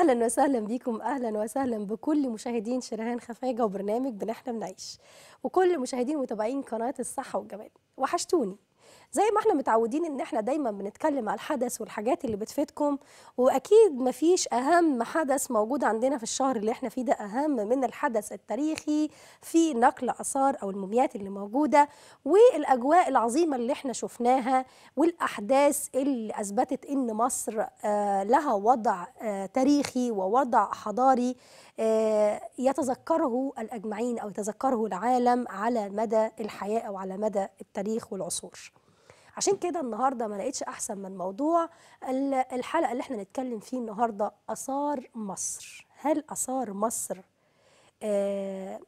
أهلا وسهلا بيكم أهلا وسهلا بكل مشاهدين شريهان خفاجة وبرنامج بنحلم نعيش وكل مشاهدين ومتابعين قناة الصحة والجمال. وحشتوني. زي ما إحنا متعودين ان إحنا دايما بنتكلم على الحدث والحاجات اللي بتفيدكم واكيد مفيش اهم حدث موجود عندنا في الشهر اللي إحنا فيه ده اهم من الحدث التاريخي في نقل آثار أو الموميات اللي موجودة والأجواء العظيمة اللي إحنا شفناها والأحداث اللي أثبتت إن مصر آه، لها وضع آه، تاريخي ووضع حضاري آه، يتذكره الأجمعين أو يتذكره العالم على مدى الحياة أو على مدى التاريخ والعصور. عشان كده النهارده ما لقيتش أحسن من موضوع ال- الحلقة اللي إحنا نتكلم فيه النهارده آثار مصر. هل آثار مصر آه،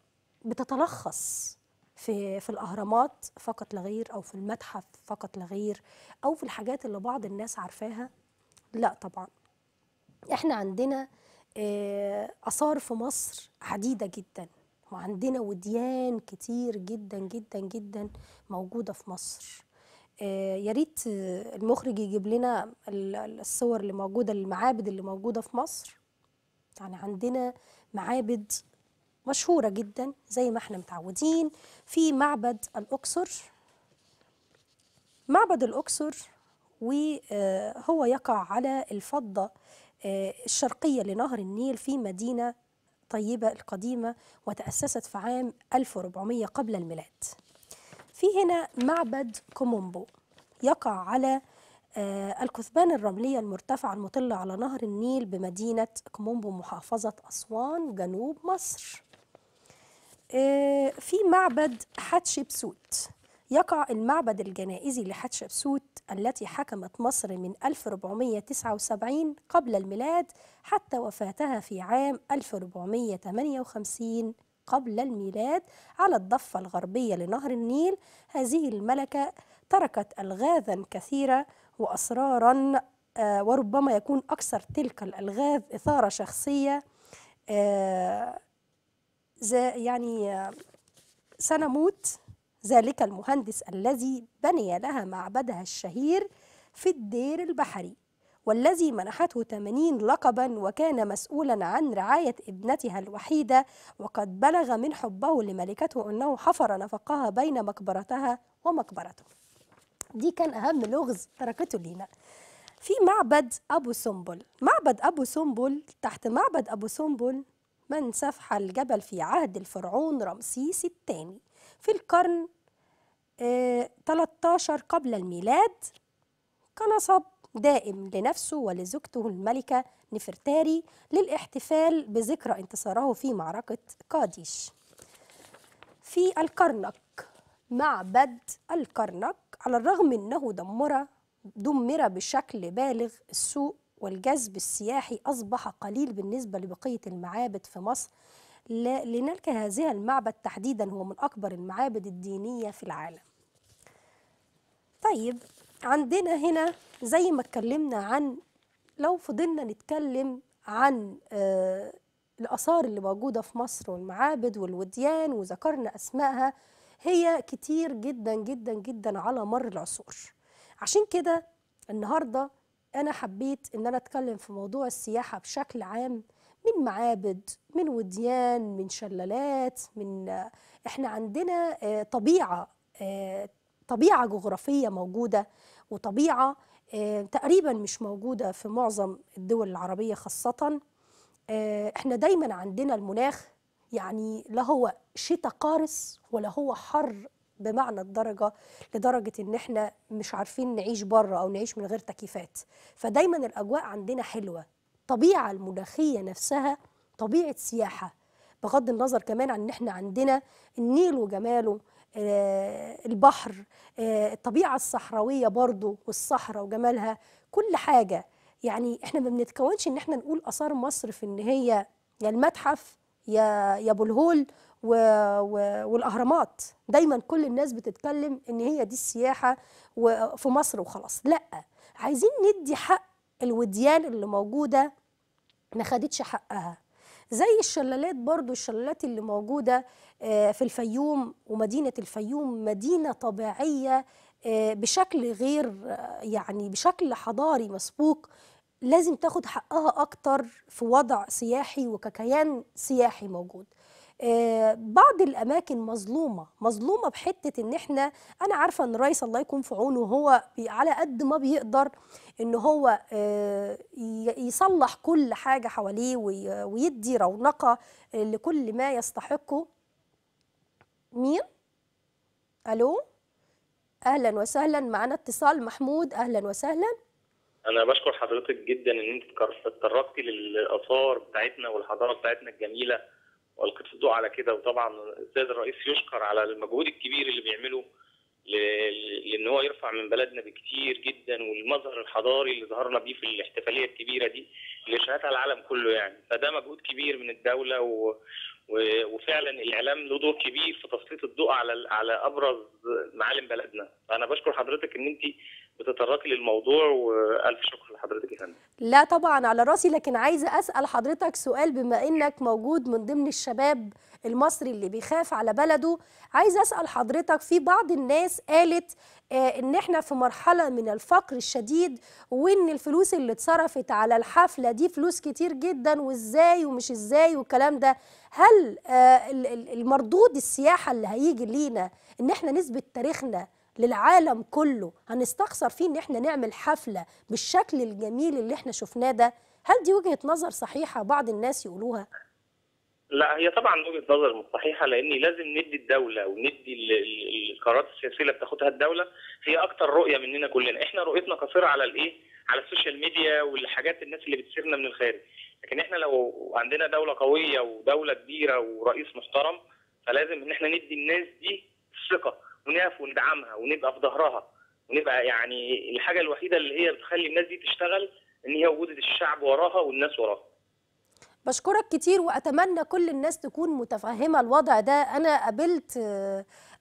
بتتلخص في في الأهرامات فقط لا غير أو في المتحف فقط لا غير أو في الحاجات اللي بعض الناس عارفاها؟ لا طبعا. إحنا عندنا آه، آثار في مصر عديدة جدا وعندنا وديان كتير جدا جدا جدا موجودة في مصر. يا ريت آه، المخرج يجيب لنا ال- ال- الصور اللي موجودة المعابد اللي موجودة في مصر. يعني عندنا معابد مشهورة جدا زي ما إحنا متعودين. في معبد الأقصر. معبد الأقصر وهو يقع على الضفة آه، الشرقية لنهر النيل في مدينة طيبة القديمة وتأسست في عام 1400 قبل الميلاد. في هنا معبد كوم أمبو يقع على آه، الكثبان الرملية المرتفعة المطلة على نهر النيل بمدينة كوم أمبو محافظة أسوان جنوب مصر. آه، في معبد حتشبسوت. يقع المعبد الجنائزي لحتشبسوت التي حكمت مصر من 1479 قبل الميلاد حتى وفاتها في عام 1458 قبل الميلاد على الضفة الغربية لنهر النيل. هذه الملكة تركت ألغاذا كثيرة وأسرارا آه، وربما يكون أكثر تلك الألغاز إثارة شخصية آه، يعني آه، سنموت. ذلك المهندس الذي بني لها معبدها الشهير في الدير البحري. والذي منحته 80 لقبا وكان مسؤولا عن رعاية ابنتها الوحيدة وقد بلغ من حبه لملكته أنه حفر نفقها بين مقبرتها ومقبرته. دي كان أهم لغز تركته لينا. في معبد أبو سمبل معبد أبو سمبل تحت معبد أبو سمبل من سفح الجبل في عهد الفرعون رمسيس الثاني. في القرن آه 13 قبل الميلاد كنصب دائم لنفسه ولزوجته الملكة نفرتاري للاحتفال بذكرى انتصاره في معركة قاديش. في الكرنك معبد الكرنك على الرغم إنه دمر دمر بشكل بالغ السوق والجذب السياحي أصبح قليل بالنسبة لبقية المعابد في مصر. لنلك هذه المعبد تحديدا هو من أكبر المعابد الدينية في العالم. طيب عندنا هنا زي ما اتكلمنا عن لو فضلنا نتكلم عن آه، الآثار اللي موجودة في مصر والمعابد والوديان وذكرنا أسمائها هي كتير جدا جدا جدا على مر العصور. عشان كده النهاردة أنا حبيت إن أنا أتكلم في موضوع السياحة بشكل عام من معابد من وديان من شلالات من آه، إحنا عندنا آه، طبيعة طبيعة جغرافية موجودة وطبيعة آه، تقريبا مش موجودة في معظم الدول العربية خاصة. آه، إحنا دايما عندنا المناخ يعني لا هو شتاء قارس ولا هو حر بمعنى الدرجة لدرجة إن إحنا مش عارفين نعيش بره أو نعيش من غير تكييفات. فدايما الأجواء عندنا حلوة. طبيعة المناخية نفسها طبيعة سياحة بغض النظر كمان عن إن إحنا عندنا النيل وجماله آه، البحر آه، الطبيعة الصحراوية برضو والصحراء وجمالها كل حاجة. يعني إحنا ما بنتكونش إن إحنا نقول آثار مصر في إن هي يا المتحف يا يا أبو الهول و... و... والأهرامات. دايما كل الناس بتتكلم إن هي دي السياحة وفي مصر وخلاص. لأ عايزين ندي حق الوديان اللي موجودة ما خدتش حقها. زي الشلالات برضو الشلالات اللي موجودة آه، في الفيوم ومدينة الفيوم مدينة طبيعية آه، بشكل غير آه، يعني بشكل حضاري مسبوق. لازم تاخد حقها أكتر في وضع سياحي وككيان سياحي موجود. بعض الأماكن مظلومة مظلومة بحتة إن إحنا أنا عارفة إن الرئيس الله يكون في عونه هو على قد ما بيقدر إن هو آه، يصلح كل حاجة حواليه وي- ويدي رونقة لكل ما يستحقه. مين؟ ألو؟ أهلا وسهلا معنا اتصال محمود. أهلا وسهلا. أنا بشكر حضرتك جدا إن أنت تطرقتي للآثار بتاعتنا والحضارة بتاعتنا الجميلة. والقيت الضوء على كده. وطبعا السيد الرئيس يشكر على المجهود الكبير اللي بيعمله لإن هو يرفع من بلدنا بكتير جدا والمظهر الحضاري اللي ظهرنا بيه في الاحتفالية الكبيرة دي اللي شهدها العالم كله يعني. فده مجهود كبير من الدولة و... و... وفعلا الإعلام له دور كبير في تسليط الضوء على على أبرز معالم بلدنا. فأنا بشكر حضرتك إن أنت بتتطرقي للموضوع وألف شكر لحضرتك يا فندم. لا طبعا على راسي لكن عايزة أسأل حضرتك سؤال بما إنك موجود من ضمن الشباب المصري اللي بيخاف على بلده عايزة أسأل حضرتك في بعض الناس قالت آه، إن إحنا في مرحلة من الفقر الشديد وإن الفلوس اللي اتصرفت على الحفلة دي فلوس كتير جدا وإزاي ومش إزاي والكلام ده. هل آه، ال- ال- المردود السياحة اللي هيجي لينا إن إحنا نثبت تاريخنا للعالم كله. هنستخسر فيه إن إحنا نعمل حفلة بالشكل الجميل اللي إحنا شفناه ده. هل دي وجهة نظر صحيحة بعض الناس يقولوها؟ لا هي طبعا وجهة نظر مش صحيحة لأن لازم ندي الدولة وندي ال- ال- القرارات السياسية اللي بتاخدها الدولة هي أكتر رؤية مننا كلنا. إحنا رؤيتنا قصيرة على الإيه؟ على ال social media والحاجات الناس اللي بتسيرنا من الخارج. لكن إحنا لو عندنا دولة قوية ودولة كبيرة ورئيس محترم فلازم إن إحنا ندي الناس دي الثقه ونقف وندعمها ونبقى في ظهرها. ونبقى يعني الحاجة الوحيدة اللي هي بتخلي الناس دي تشتغل إن هي وجود الشعب وراها والناس وراها. بشكرك كتير وأتمنى كل الناس تكون متفهمة الوضع ده. أنا قابلت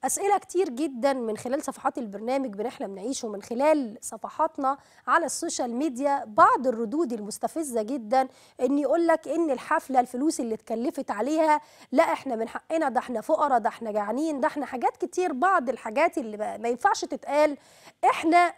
أسئلة كتير جدا من خلال صفحات البرنامج بنحلم نعيش ومن خلال صفحاتنا على ال social media. بعض الردود المستفزة جدا إن يقول لك إن الحفلة الفلوس اللي اتكلفت عليها لا إحنا من حقنا ده إحنا فقراء ده إحنا جعانين ده إحنا حاجات كتير. بعض الحاجات اللي ما ينفعش تتقال إحنا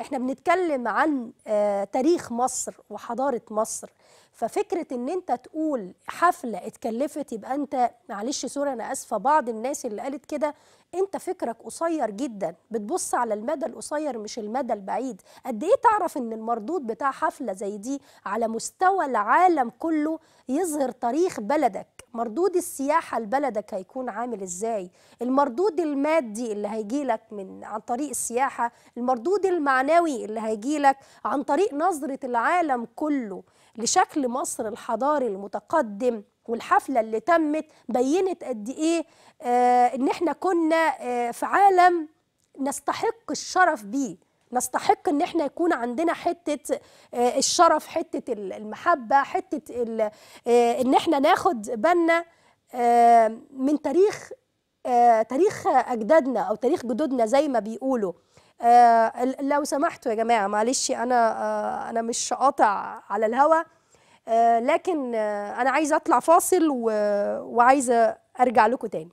إحنا بنتكلم عن آه، تاريخ مصر وحضارة مصر. ففكرة إن أنت تقول حفلة اتكلفت يبقى أنت معلش sorry أنا آسفة بعض الناس اللي قالت كده أنت فكرك قصير جدا بتبص على المدى القصير مش المدى البعيد. قد إيه تعرف إن المردود بتاع حفلة زي دي على مستوى العالم كله يظهر تاريخ بلدك؟ مردود السياحة لبلدك هيكون عامل إزاي؟ المردود المادي اللي هيجي لك من عن طريق السياحة؟ المردود المعنوي اللي هيجي لك عن طريق نظرة العالم كله؟ لشكل مصر الحضاري المتقدم والحفلة اللي تمت بينت قد إيه آه إن إحنا كنا آه في عالم نستحق الشرف بيه. نستحق إن إحنا يكون عندنا حتة آه الشرف حتة ال- المحبة حتة آه إن إحنا ناخد بالنا آه من تاريخ تاريخ أجدادنا أو تاريخ جدودنا زي ما بيقولوا. آه لو سمحتوا يا جماعة معلش أنا آه أنا مش قاطع على الهوا آه لكن آه أنا عايزة أطلع فاصل. وعايزة أرجع لكم تاني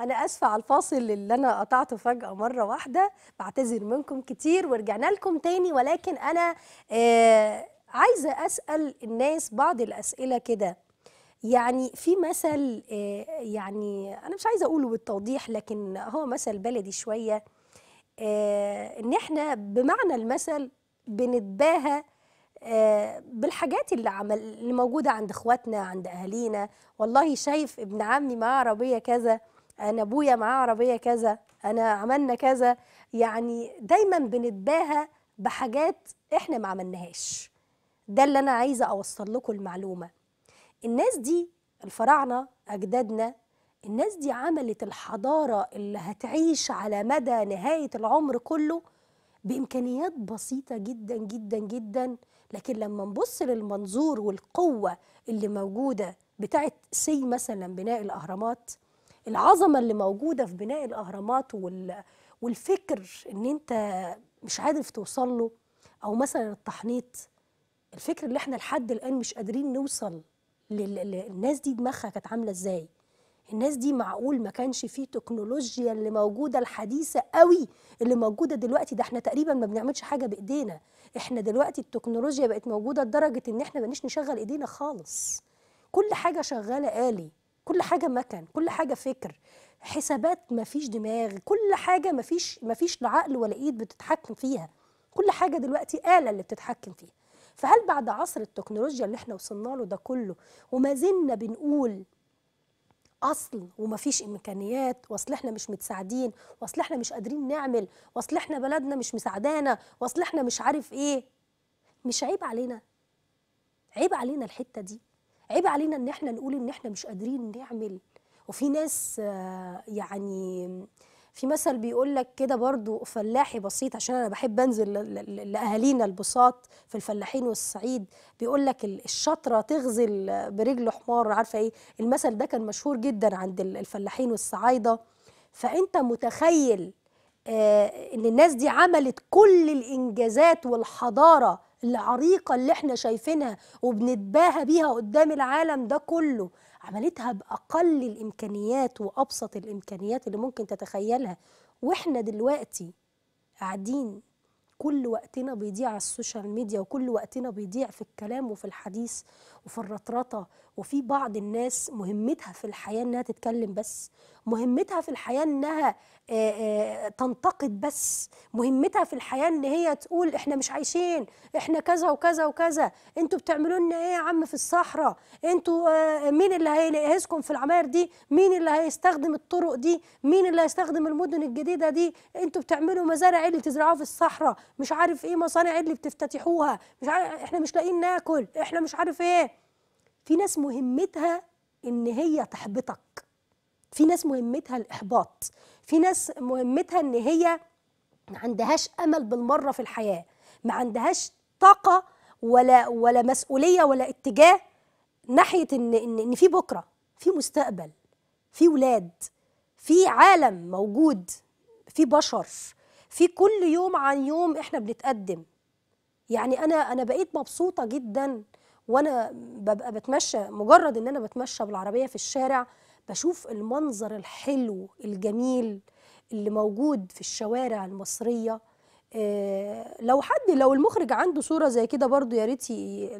أنا آسفة على الفاصل اللي أنا قطعته فجأة مرة واحدة بعتذر منكم كتير ورجعنا لكم تاني ولكن أنا آه عايزة أسأل الناس بعض الأسئلة كده. يعني في مثل آه يعني أنا مش عايزة أقوله بالتوضيح لكن هو مثل بلدي شوية. آه إن إحنا بمعنى المثل بنتباهى آه، بالحاجات اللي عمل اللي موجودة عند إخواتنا عند أهالينا. والله شايف ابن عمي معاه عربية كذا. أنا أبويا معاه عربية كذا أنا عملنا كذا. يعني دايما بنتباهى بحاجات إحنا ما عملناهاش. ده اللي أنا عايزة أوصل لكم المعلومة. الناس دي الفراعنة أجدادنا الناس دي عملت الحضارة اللي هتعيش على مدى نهاية العمر كله بإمكانيات بسيطة جدا جدا جدا. لكن لما نبص للمنظور والقوة اللي موجودة بتاعت سي مثلا بناء الأهرامات العظمة اللي موجودة في بناء الأهرامات وال والفكر إن أنت مش عارف توصل له أو مثلا التحنيط الفكر اللي إحنا لحد الآن مش قادرين نوصل لل- للناس دي دماغها كانت عاملة إزاي؟ الناس دي معقول ما كانش فيه تكنولوجيا اللي موجودة الحديثة قوي اللي موجودة دلوقتي؟ ده إحنا تقريبا ما بنعملش حاجة بإيدينا. إحنا دلوقتي التكنولوجيا بقت موجودة لدرجة إن إحنا بقناش نشغل إيدينا خالص. كل حاجة شغالة آلي. كل حاجة مكن كل حاجة فكر حسابات ما فيش دماغ كل حاجة ما فيش ما فيش لا عقل ولا إيد بتتحكم فيها. كل حاجة دلوقتي آلة اللي بتتحكم فيها. فهل بعد عصر التكنولوجيا اللي إحنا وصلنا له ده كله وما زلنا بنقول أصل ومفيش إمكانيات وأصل إحنا مش متساعدين وأصل إحنا مش قادرين نعمل وأصل إحنا بلدنا مش مساعدانا وأصل إحنا مش عارف إيه؟ مش عيب علينا. عيب علينا الحتة دي. عيب علينا إن إحنا نقول إن إحنا مش قادرين نعمل. وفي ناس آه، يعني في مثل بيقول لك كده برضو فلاحي بسيط عشان أنا بحب أنزل لأهالينا البساط في الفلاحين والصعيد بيقول لك ال- الشطرة تغزل برجل حمار عارفة إيه؟ المثل ده كان مشهور جدا عند ال- الفلاحين والصعايدة. فأنت متخيل آه، إن الناس دي عملت كل الإنجازات والحضارة العريقة اللي إحنا شايفينها وبنتباهى بيها قدام العالم ده كله عملتها بأقل الإمكانيات وأبسط الإمكانيات اللي ممكن تتخيلها. وإحنا دلوقتي قاعدين كل وقتنا بيضيع على ال social media وكل وقتنا بيضيع في الكلام وفي الحديث وفي الرطرطة وفي بعض الناس مهمتها في الحياة إنها تتكلم بس مهمتها في الحياة إنها آه، آه، تنتقد بس مهمتها في الحياة إن هي تقول إحنا مش عايشين إحنا كذا وكذا وكذا أنتوا بتعملوا لنا إيه يا عم في الصحراء؟ أنتوا آه، مين اللي هينقذكم في العماير دي؟ مين اللي هيستخدم الطرق دي؟ مين اللي هيستخدم المدن الجديدة دي؟ أنتوا بتعملوا مزارع اللي تزرعوها في الصحراء مش عارف إيه مصانع اللي بتفتتحوها مش عارف إحنا مش لاقيين ناكل إحنا مش عارف إيه. في ناس مهمتها إن هي تحبطك. في ناس مهمتها الإحباط. في ناس مهمتها إن هي ما عندهاش أمل بالمرة في الحياة. ما عندهاش طاقة ولا ولا مسؤولية ولا اتجاه ناحية إن إن إن في بكرة في مستقبل في ولاد في عالم موجود في بشر. في كل يوم عن يوم إحنا بنتقدم. يعني أنا أنا بقيت مبسوطة جدا وأنا ببقى بتمشى مجرد إن أنا بتمشى بالعربية في الشارع بشوف المنظر الحلو الجميل اللي موجود في الشوارع المصرية. آه، لو حد لو المخرج عنده صورة زي كده برضو يا ريت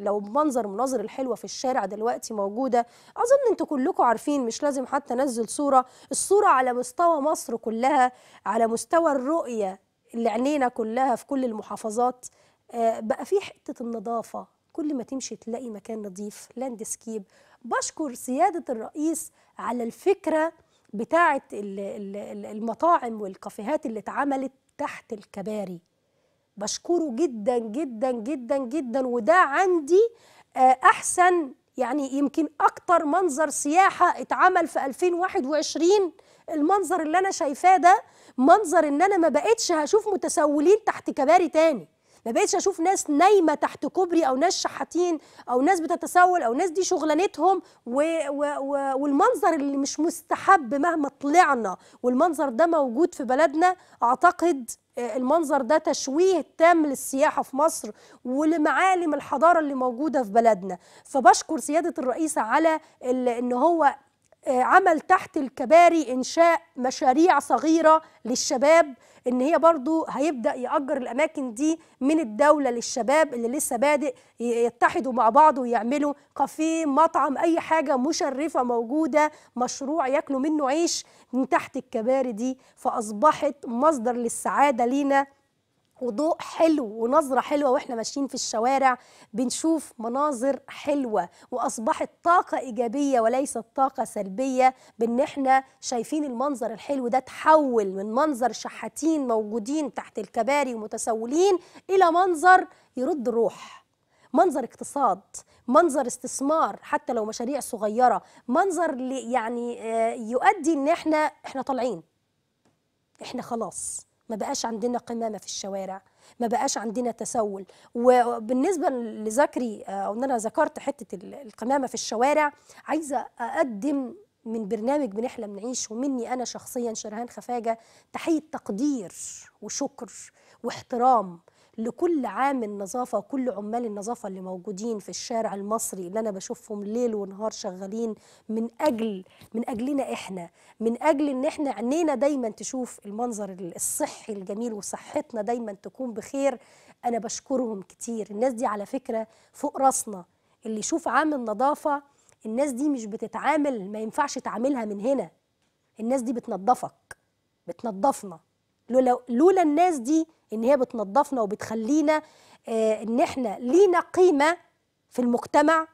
لو منظر المناظر الحلوة في الشارع دلوقتي موجودة. أظن أنتوا كلكم عارفين مش لازم حتى أنزل صورة. الصورة على مستوى مصر كلها على مستوى الرؤية اللي عينينا كلها في كل المحافظات. آه، بقى في حتة النظافة كل ما تمشي تلاقي مكان نظيف لاندسكيب بشكر سيادة الرئيس على الفكرة بتاعه ال- ال- ال- المطاعم والكافيهات اللي اتعملت تحت الكباري. بشكره جدا جدا جدا جدا وده عندي آه، أحسن يعني يمكن أكتر منظر سياحة اتعمل في 2021 المنظر اللي أنا شايفاه ده منظر إن أنا ما بقتش هشوف متسولين تحت كباري تاني. ما بقتش أشوف ناس نايمة تحت كوبري أو ناس شحاتين أو ناس بتتسول أو ناس دي شغلانتهم و و و والمنظر اللي مش مستحب مهما طلعنا والمنظر ده موجود في بلدنا أعتقد آه، المنظر ده تشويه تام للسياحة في مصر ولمعالم الحضارة اللي موجودة في بلدنا. فبشكر سيادة الرئيس على إن هو آه، عمل تحت الكباري إنشاء مشاريع صغيرة للشباب إن هي برضو هيبدأ يأجر الأماكن دي من الدولة للشباب اللي لسه بادئ يتحدوا مع بعض ويعملوا كافيه مطعم أي حاجة مشرفة موجودة مشروع ياكلوا منه عيش من تحت الكباري دي. فأصبحت مصدر للسعادة لينا وضوء حلو ونظرة حلوة وإحنا ماشيين في الشوارع بنشوف مناظر حلوة وأصبحت طاقة إيجابية وليست طاقة سلبية بإن إحنا شايفين المنظر الحلو ده تحول من منظر شحاتين موجودين تحت الكباري ومتسولين إلى منظر يرد الروح. منظر اقتصاد منظر استثمار حتى لو مشاريع صغيرة منظر يعني آه، يؤدي إن إحنا إحنا طالعين. إحنا خلاص. ما بقاش عندنا قمامة في الشوارع ما بقاش عندنا تسول. وبالنسبة لذكري آه، أو أن أنا ذكرت حتة ال- القمامة في الشوارع عايزة أقدم من برنامج بنحلم نعيش ومني أنا شخصيا شرهان خفاجة تحية تقدير وشكر واحترام. لكل عامل نظافة وكل عمال النظافة اللي موجودين في الشارع المصري اللي أنا بشوفهم ليل ونهار شغالين من أجل من أجلنا إحنا من أجل إن إحنا عينينا دايما تشوف المنظر الصحي الجميل وصحتنا دايما تكون بخير. أنا بشكرهم كتير. الناس دي على فكرة فوق راسنا. اللي يشوف عامل نظافة الناس دي مش بتتعامل ما ينفعش تعاملها من هنا. الناس دي بتنظفك بتنظفنا. لولا لولا الناس دي إن هي بتنظفنا وبتخلينا آه إن إحنا لينا قيمة في المجتمع.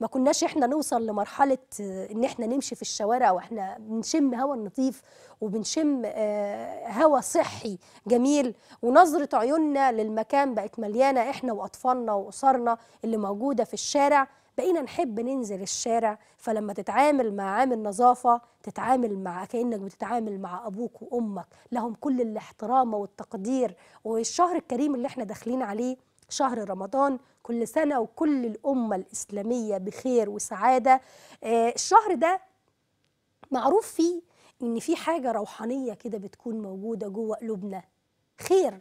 ما كناش إحنا نوصل لمرحلة آه إن إحنا نمشي في الشوارع وإحنا بنشم هواء نظيف وبنشم آه هواء صحي جميل. ونظرة عيوننا للمكان بقت مليانة إحنا وأطفالنا وأسرنا اللي موجودة في الشارع. بقينا نحب ننزل الشارع فلما تتعامل مع عامل نظافة تتعامل مع كأنك بتتعامل مع أبوك وأمك لهم كل الاحترام والتقدير. والشهر الكريم اللي إحنا داخلين عليه شهر رمضان كل سنة وكل الأمة الإسلامية بخير وسعادة. آه الشهر ده معروف فيه إن في حاجة روحانية كده بتكون موجودة جوه قلوبنا. خير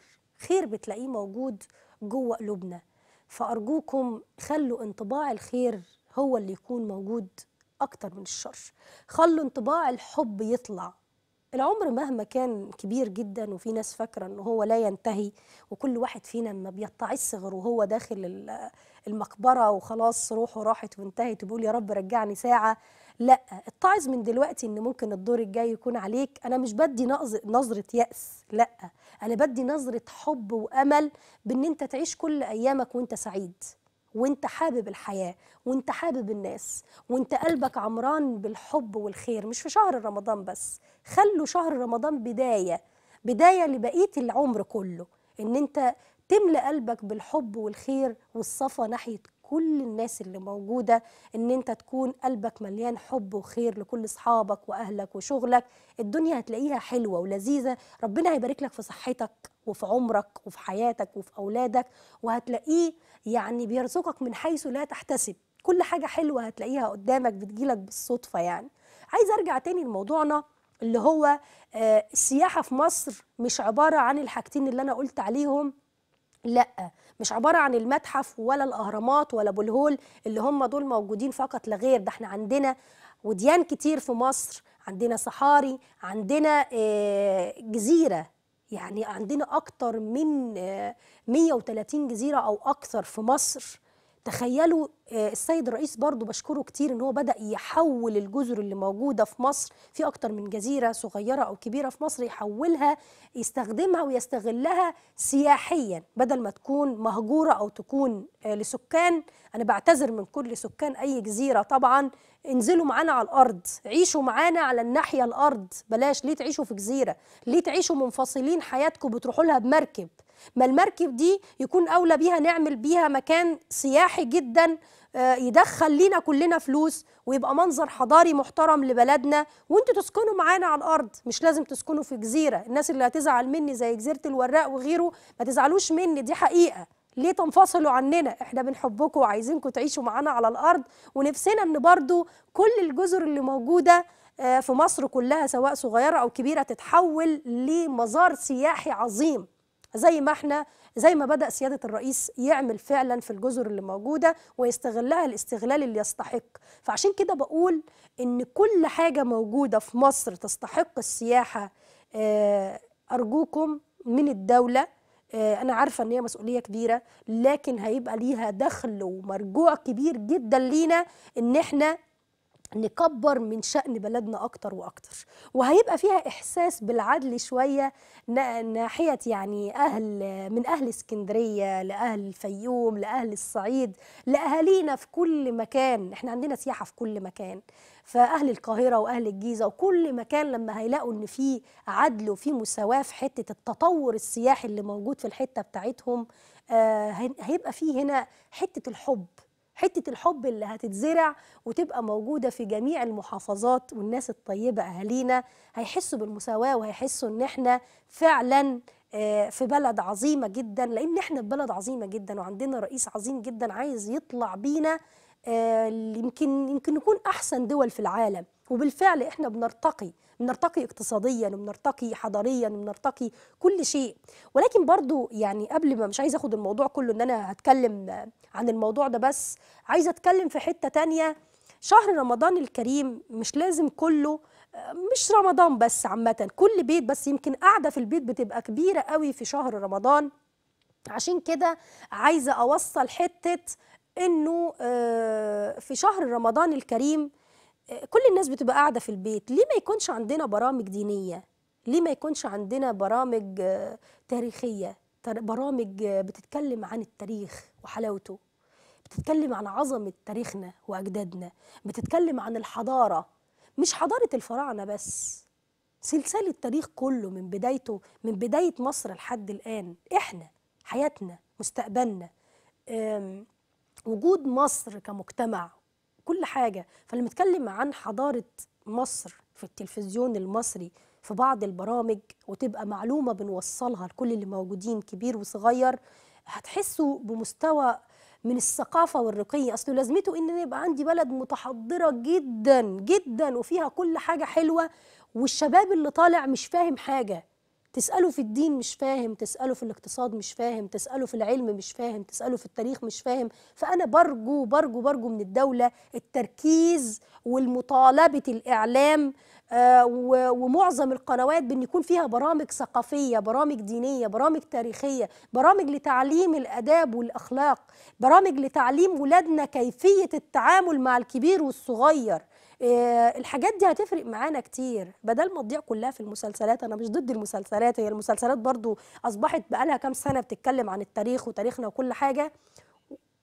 خير بتلاقيه موجود جوه قلوبنا. فأرجوكم خلوا انطباع الخير هو اللي يكون موجود أكتر من الشر. خلوا انطباع الحب يطلع. العمر مهما كان كبير جدا وفي ناس فاكرة أنه هو لا ينتهي وكل واحد فينا ما بيطعس غير وهو داخل المقبرة وخلاص روحه راحت وانتهت وبيقول يا رب رجعني ساعة. لا اتعظ من دلوقتي إن ممكن الدور الجاي يكون عليك. أنا مش بدي نظرة يأس لا. أنا بدي نظرة حب وأمل بإن أنت تعيش كل أيامك وأنت سعيد وأنت حابب الحياة وأنت حابب الناس وأنت قلبك عمران بالحب والخير. مش في شهر رمضان بس خلوا شهر رمضان بداية بداية لبقية العمر كله. إن أنت تملى قلبك بالحب والخير والصفا ناحية كل الناس اللي موجودة إن أنت تكون قلبك مليان حب وخير لكل أصحابك وأهلك وشغلك الدنيا هتلاقيها حلوة ولذيذة. ربنا هيبارك لك في صحتك وفي عمرك وفي حياتك وفي أولادك وهتلاقيه يعني بيرزقك من حيث لا تحتسب. كل حاجة حلوة هتلاقيها قدامك بتجيلك بالصدفة يعني. عايز أرجع تاني لموضوعنا اللي هو آه السياحة في مصر مش عبارة عن الحاجتين اللي أنا قلت عليهم لأ مش عبارة عن المتحف ولا الأهرامات ولا أبو الهول اللي هم دول موجودين فقط لا غير. ده إحنا عندنا وديان كتير في مصر عندنا صحاري عندنا جزيرة. يعني عندنا أكتر من 130 جزيرة أو أكثر في مصر. تخيلوا السيد الرئيس برضو بشكره كتير إن هو بدأ يحول الجزر اللي موجودة في مصر في أكتر من جزيرة صغيرة أو كبيرة في مصر يحولها يستخدمها ويستغلها سياحيا بدل ما تكون مهجورة أو تكون لسكان. أنا بعتذر من كل سكان أي جزيرة. طبعا انزلوا معانا على الأرض عيشوا معانا على الناحية الأرض. بلاش ليه تعيشوا في جزيرة؟ ليه تعيشوا منفصلين حياتكم بتروحوا لها بمركب؟ ما المركب دي يكون أولى بيها نعمل بيها مكان سياحي جدا يدخل لينا كلنا فلوس ويبقى منظر حضاري محترم لبلدنا. وانتوا تسكنوا معانا على الأرض مش لازم تسكنوا في جزيرة. الناس اللي هتزعل مني زي جزيرة الوراق وغيره ما تزعلوش مني دي حقيقة. ليه تنفصلوا عننا؟ إحنا بنحبكم وعايزينكم تعيشوا معانا على الأرض. ونفسنا إن برضو كل الجزر اللي موجودة في مصر كلها سواء صغيرة أو كبيرة تتحول لمزار سياحي عظيم. زي ما إحنا زي ما بدأ سيادة الرئيس يعمل فعلا في الجزر اللي موجودة ويستغلها الاستغلال اللي يستحق. فعشان كده بقول إن كل حاجة موجودة في مصر تستحق السياحة أرجوكم من الدولة. أنا عارفة إن هي مسؤولية كبيرة لكن هيبقى ليها دخل ومرجوع كبير جدا لينا إن إحنا نكبر من شأن بلدنا أكتر وأكتر. وهيبقى فيها إحساس بالعدل شوية ناحية يعني أهل من أهل اسكندرية لأهل الفيوم لأهل الصعيد لأهالينا في كل مكان. إحنا عندنا سياحة في كل مكان. فأهل القاهرة وأهل الجيزة وكل مكان لما هيلاقوا إن في عدل وفي مساواة في حتة التطور السياحي اللي موجود في الحتة بتاعتهم آه هيبقى فيه هنا حتة الحب حتة الحب اللي هتتزرع وتبقى موجودة في جميع المحافظات والناس الطيبة أهالينا هيحسوا بالمساواة وهيحسوا إن إحنا فعلا آه، في بلد عظيمة جدا لأن إحنا في بلد عظيمة جدا وعندنا رئيس عظيم جدا عايز يطلع بينا آه، يمكن يمكن نكون أحسن دول في العالم. وبالفعل إحنا بنرتقي بنرتقي اقتصاديا وبنرتقي حضاريا وبنرتقي كل شيء. ولكن برضو يعني قبل ما مش عايزه أخد الموضوع كله إن أنا هتكلم عن الموضوع ده بس عايزه أتكلم في حتة تانية. شهر رمضان الكريم مش لازم كله مش رمضان بس عامة كل بيت بس يمكن قاعدة في البيت بتبقى كبيرة قوي في شهر رمضان. عشان كده عايزة أوصل حتة إنه آه، في شهر رمضان الكريم كل الناس بتبقى قاعدة في البيت. ليه ما يكونش عندنا برامج دينية؟ ليه ما يكونش عندنا برامج آه، تاريخية؟ برامج آه، بتتكلم عن التاريخ وحلاوته. بتتكلم عن عظمة تاريخنا وأجدادنا. بتتكلم عن الحضارة. مش حضارة الفراعنة بس. سلسلة التاريخ كله من بدايته من بداية مصر لحد الآن. إحنا حياتنا مستقبلنا. وجود مصر كمجتمع كل حاجة. فلما نتكلم عن حضارة مصر في التلفزيون المصري في بعض البرامج وتبقى معلومة بنوصلها لكل اللي موجودين كبير وصغير هتحسوا بمستوى من الثقافة والرقي. أصله لازمته أنا يبقى عندي بلد متحضرة جدا جدا وفيها كل حاجة حلوة والشباب اللي طالع مش فاهم حاجة. تسأله في الدين مش فاهم تسأله في الاقتصاد مش فاهم تسأله في العلم مش فاهم تسأله في التاريخ مش فاهم. فأنا برجو برجو برجو من الدولة التركيز والمطالبة الإعلام آه، ومعظم القنوات بأن يكون فيها برامج ثقافية برامج دينية برامج تاريخية برامج لتعليم الأداب والأخلاق برامج لتعليم ولادنا كيفية التعامل مع الكبير والصغير. الحاجات دي هتفرق معانا كتير. بدل ما تضيع كلها في المسلسلات أنا مش ضد المسلسلات. هي المسلسلات برضو أصبحت بقالها كام سنة بتتكلم عن التاريخ وتاريخنا وكل حاجة.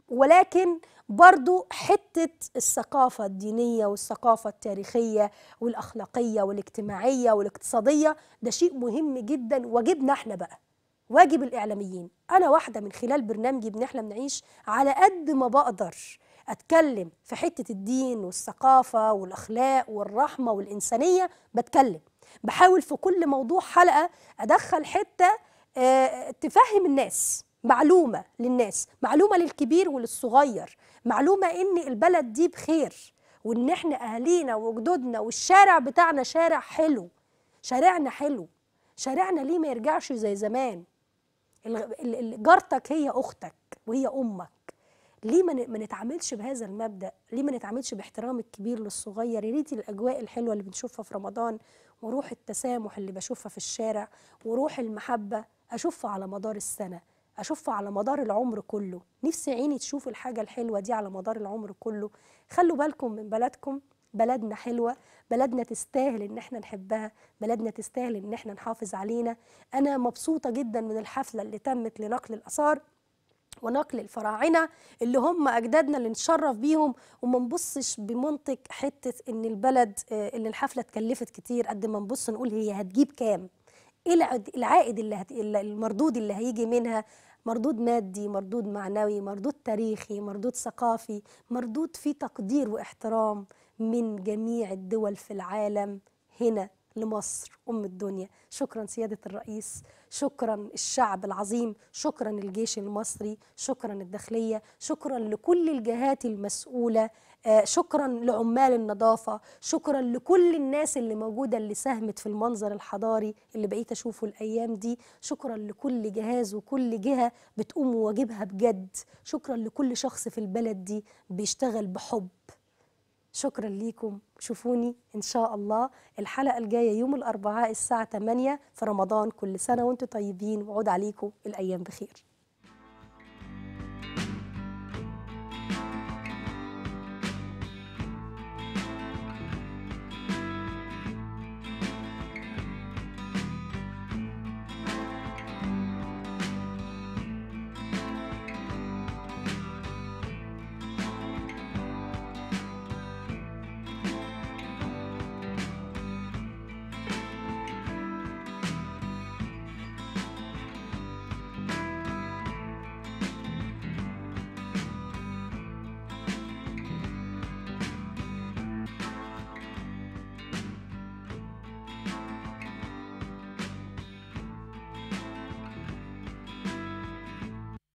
ولكن برضو حتة الثقافة الدينية والثقافة التاريخية والأخلاقية والاجتماعية والاقتصادية ده شيء مهم جدا. واجبنا إحنا بقى واجب الإعلاميين. أنا واحدة من خلال برنامجي بنحلم نعيش على قد ما بقدر. أتكلم في حتة الدين والثقافة والأخلاق والرحمة والإنسانية بتكلم. بحاول في كل موضوع حلقة أدخل حتة آه، تفهم الناس معلومة للناس معلومة للكبير وللصغير معلومة إن البلد دي بخير وإن إحنا أهالينا وجدودنا والشارع بتاعنا شارع حلو شارعنا حلو شارعنا ليه ما يرجعش زي زمان؟ جارتك هي أختك وهي أمك. ليه ما نتعاملش بهذا المبدأ؟ ليه ما نتعاملش باحترام الكبير للصغير؟ يا ريت الأجواء الحلوة اللي بنشوفها في رمضان وروح التسامح اللي بشوفها في الشارع وروح المحبة أشوفها على مدار السنة أشوفها على مدار العمر كله. نفسي عيني تشوف الحاجة الحلوة دي على مدار العمر كله. خلوا بالكم من بلدكم بلدنا حلوة بلدنا تستاهل إن إحنا نحبها بلدنا تستاهل إن إحنا نحافظ علينا. أنا مبسوطة جدا من الحفلة اللي تمت لنقل الآثار. ونقل الفراعنة اللي هم أجدادنا اللي نتشرف بيهم وما نبصش بمنطق حتة إن البلد آه، اللي الحفلة اتكلفت كتير قد ما نبص نقول هي هتجيب كام. العد- العائد اللي هت... المردود اللي هيجي منها؟ مردود مادي مردود معنوي مردود تاريخي مردود ثقافي مردود فيه تقدير واحترام من جميع الدول في العالم هنا. لمصر أم الدنيا. شكرا سيادة الرئيس شكرا الشعب العظيم شكرا الجيش المصري شكرا الداخلية شكرا لكل الجهات المسؤولة آه، شكرا لعمال النظافة شكرا لكل الناس اللي موجودة اللي ساهمت في المنظر الحضاري اللي بقيت أشوفه الأيام دي. شكرا لكل جهاز وكل جهة بتقوم بواجبها بجد. شكرا لكل شخص في البلد دي بيشتغل بحب. شكرا ليكم. شوفوني إن شاء الله الحلقة الجاية يوم الأربعاء الساعة 8 في رمضان كل سنة وأنتم طيبين. وعود عليكم الأيام بخير.